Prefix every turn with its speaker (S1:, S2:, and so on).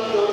S1: Santo.